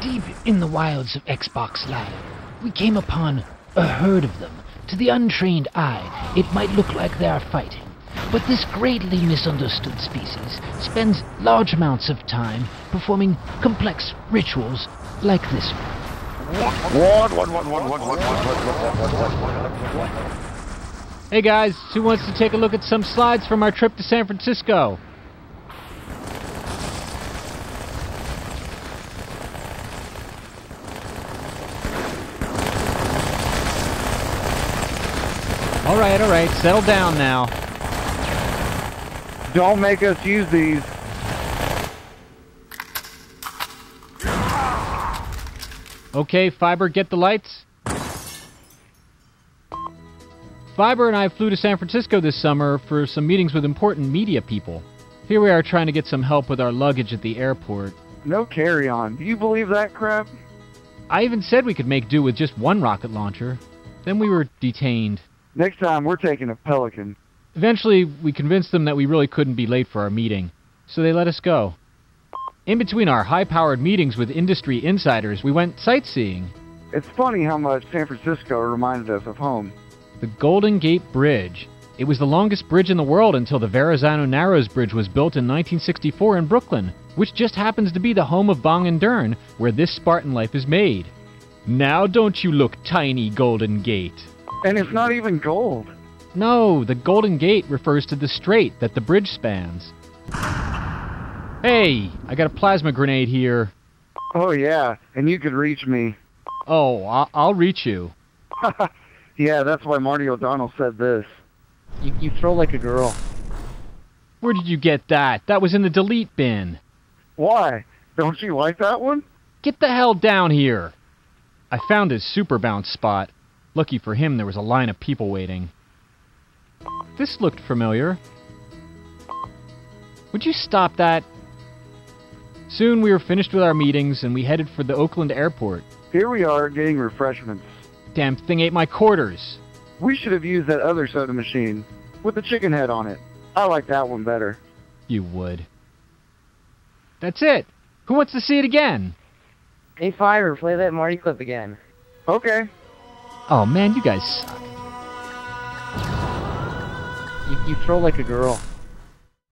Deep in the wilds of Xbox Live, we came upon a herd of them. To the untrained eye, it might look like they are fighting. But this greatly misunderstood species spends large amounts of time performing complex rituals like this Hey guys, who wants to take a look at some slides from our trip to San Francisco? Alright, alright, settle down now. Don't make us use these. Okay, Fiber, get the lights. Fiber and I flew to San Francisco this summer for some meetings with important media people. Here we are trying to get some help with our luggage at the airport. No carry on. Do you believe that crap? I even said we could make do with just one rocket launcher. Then we were detained. Next time we're taking a Pelican. Eventually, we convinced them that we really couldn't be late for our meeting, so they let us go. In between our high powered meetings with industry insiders, we went sightseeing. It's funny how much San Francisco reminded us of home. The Golden Gate Bridge. It was the longest bridge in the world until the Verrazano Narrows Bridge was built in 1964 in Brooklyn, which just happens to be the home of Bong and Dern, where this Spartan life is made. Now don't you look tiny, Golden Gate. And it's not even gold. No, the Golden Gate refers to the strait that the bridge spans. Hey, I got a plasma grenade here. Oh yeah, and you could reach me. Oh, I- I'll reach you. yeah, that's why Marty O'Donnell said this. You, you throw like a girl. Where did you get that? That was in the delete bin. Why? Don't you like that one? Get the hell down here. I found his super bounce spot. Lucky for him, there was a line of people waiting. This looked familiar. Would you stop that? Soon we were finished with our meetings and we headed for the Oakland airport. Here we are getting refreshments. Damn thing ate my quarters. We should have used that other soda machine with the chicken head on it. I like that one better. You would. That's it. Who wants to see it again? Hey, Fire, play that Marty clip again. Okay. Oh man, you guys suck. You, you throw like a girl.